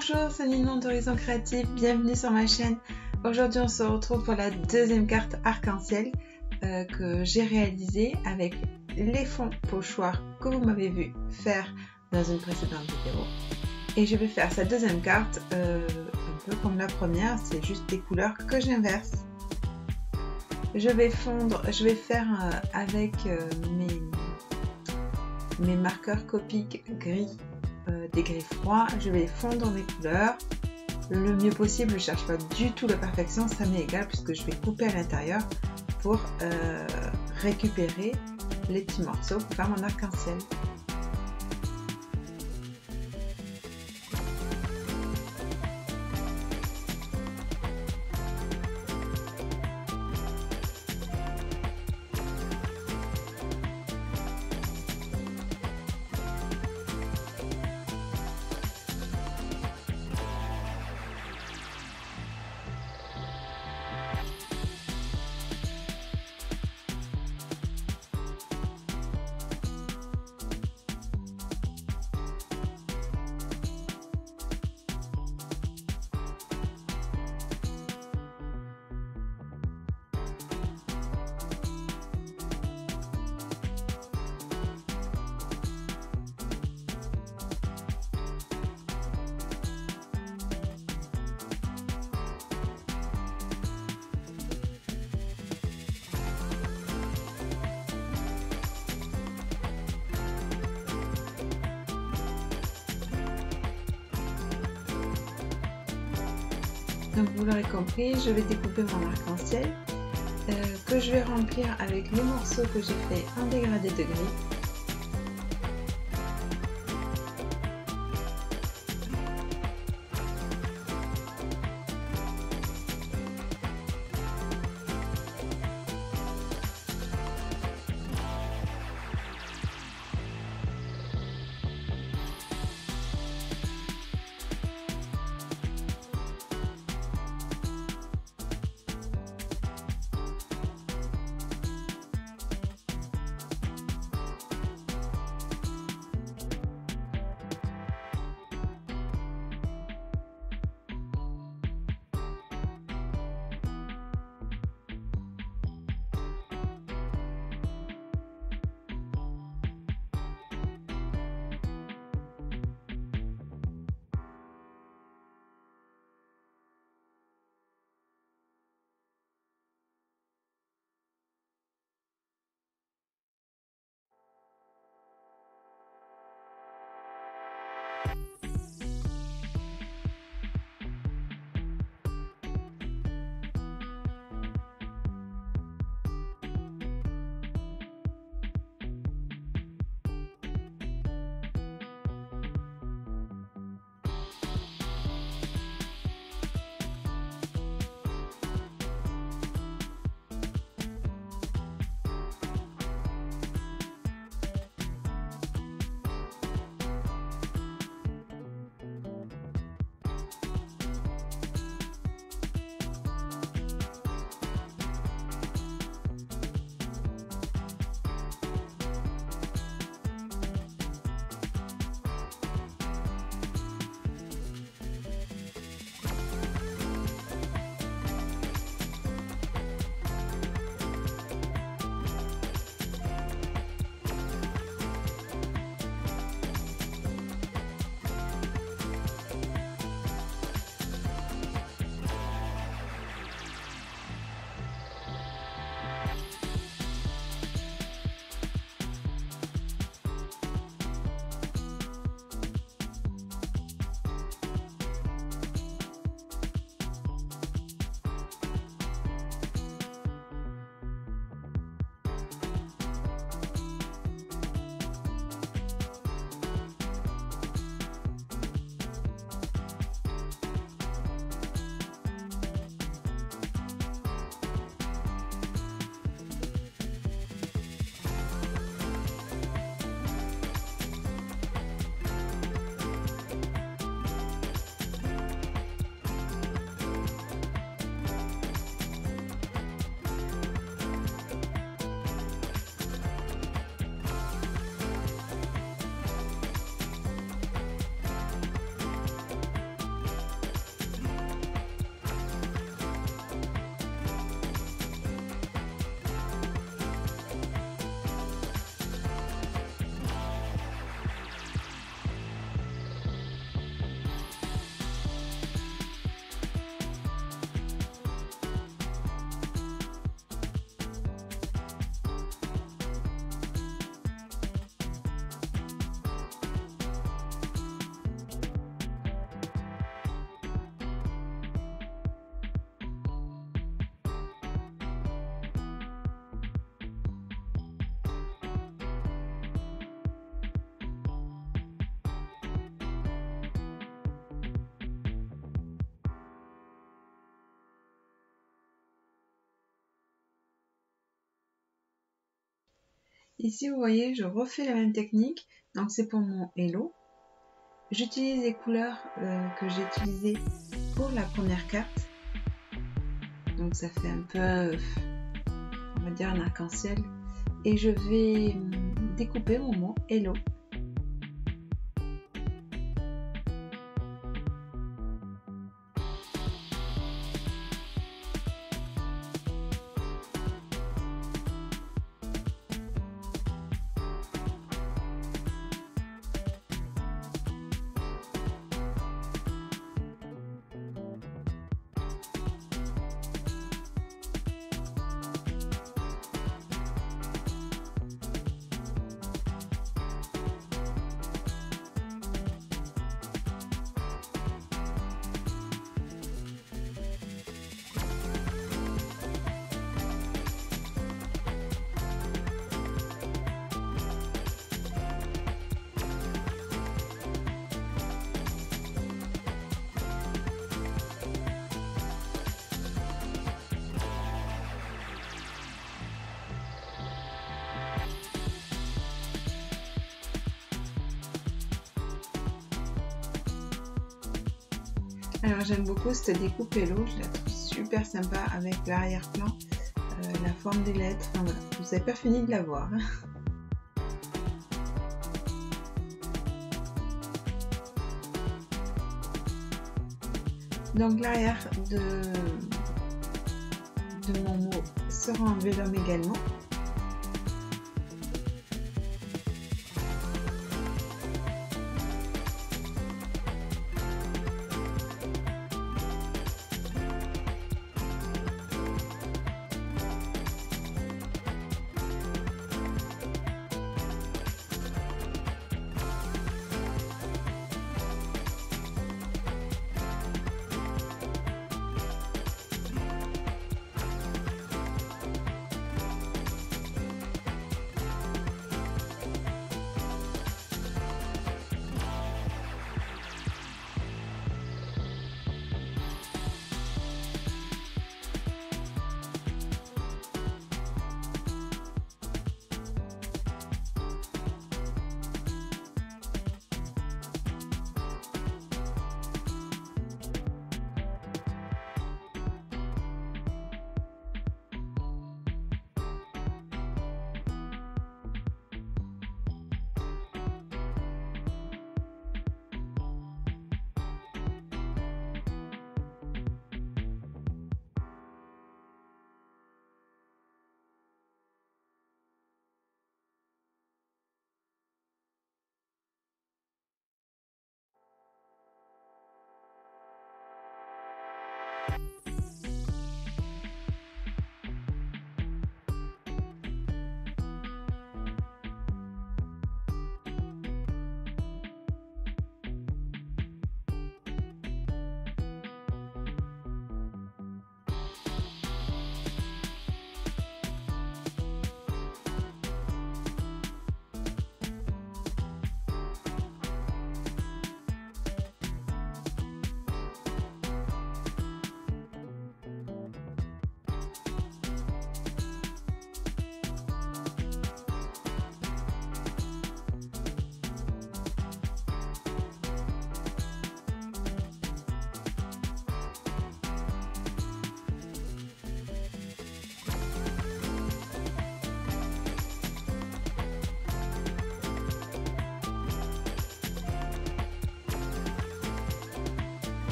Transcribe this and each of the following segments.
Bonjour, c'est Ninon d'Horizon Créatif, bienvenue sur ma chaîne. Aujourd'hui on se retrouve pour la deuxième carte arc-en-ciel euh, que j'ai réalisée avec les fonds pochoirs que vous m'avez vu faire dans une précédente vidéo. Et je vais faire cette deuxième carte euh, un peu comme la première, c'est juste des couleurs que j'inverse. Je vais fondre, je vais faire euh, avec mes, mes marqueurs copiques gris euh, des gris froids, je vais fondre mes couleurs le mieux possible. Je cherche pas du tout la perfection, ça m'est égal puisque je vais couper à l'intérieur pour euh, récupérer les petits morceaux pour faire mon arc-en-ciel. Donc vous l'aurez compris, je vais découper mon arc-en-ciel euh, que je vais remplir avec les morceaux que j'ai fait en dégradé de gris. Ici, vous voyez, je refais la même technique. Donc, c'est pour mon Hello. J'utilise les couleurs euh, que j'ai utilisées pour la première carte. Donc, ça fait un peu, on va dire, un arc-en-ciel. Et je vais hum, découper mon mot Hello Alors j'aime beaucoup cette découpe Hello, je la trouve super sympa avec l'arrière-plan, euh, la forme des lettres, enfin voilà, vous n'avez pas fini de la voir. Hein. Donc l'arrière de, de mon mot sera en vélum également.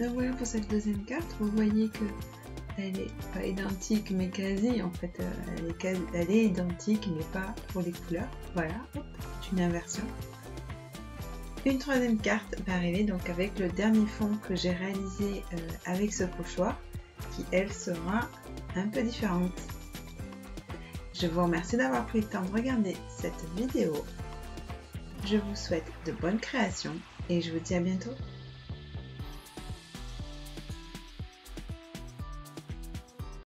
Donc voilà pour cette deuxième carte, vous voyez que elle est pas identique mais quasi en fait elle, est elle est identique mais pas pour les couleurs. Voilà c'est une inversion. Une troisième carte va arriver donc avec le dernier fond que j'ai réalisé avec ce pochoir qui elle sera un peu différente. Je vous remercie d'avoir pris le temps de regarder cette vidéo. Je vous souhaite de bonnes créations et je vous dis à bientôt